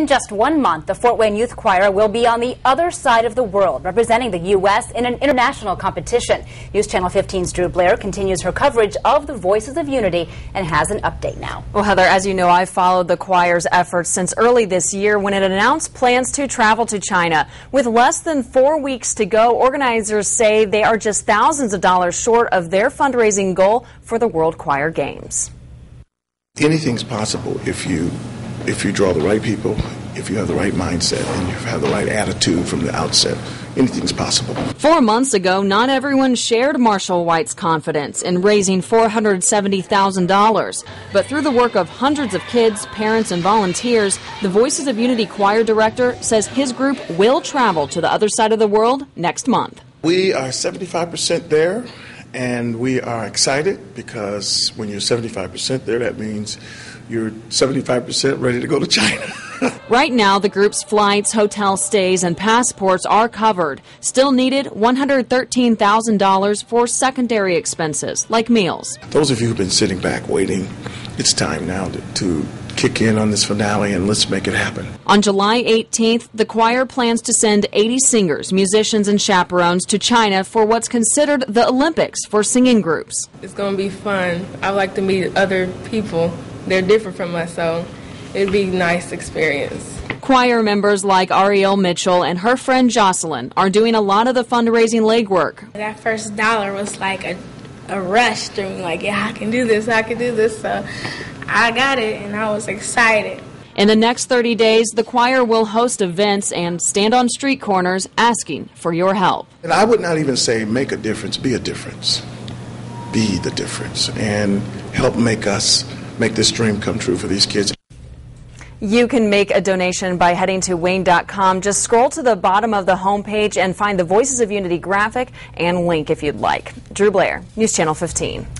In just one month, the Fort Wayne Youth Choir will be on the other side of the world, representing the U.S. in an international competition. News Channel 15's Drew Blair continues her coverage of the Voices of Unity and has an update now. Well, Heather, as you know, I've followed the choir's efforts since early this year when it announced plans to travel to China. With less than four weeks to go, organizers say they are just thousands of dollars short of their fundraising goal for the World Choir Games. Anything's possible if you if you draw the right people, if you have the right mindset, and you have the right attitude from the outset, anything's possible. Four months ago, not everyone shared Marshall White's confidence in raising $470,000. But through the work of hundreds of kids, parents, and volunteers, the Voices of Unity choir director says his group will travel to the other side of the world next month. We are 75% there, and we are excited because when you're 75% there, that means you're 75% ready to go to China. right now, the group's flights, hotel stays, and passports are covered. Still needed $113,000 for secondary expenses, like meals. Those of you who've been sitting back waiting, it's time now to, to kick in on this finale and let's make it happen. On July 18th, the choir plans to send 80 singers, musicians, and chaperones to China for what's considered the Olympics for singing groups. It's going to be fun. I like to meet other people they're different from us, so it'd be a nice experience. Choir members like Ariel Mitchell and her friend Jocelyn are doing a lot of the fundraising legwork. That first dollar was like a, a rush to me, like, yeah, I can do this, I can do this. So I got it, and I was excited. In the next 30 days, the choir will host events and stand on street corners asking for your help. And I would not even say make a difference, be a difference. Be the difference and help make us make this dream come true for these kids. You can make a donation by heading to WANE.com. Just scroll to the bottom of the homepage and find the Voices of Unity graphic and link if you'd like. Drew Blair, News Channel 15.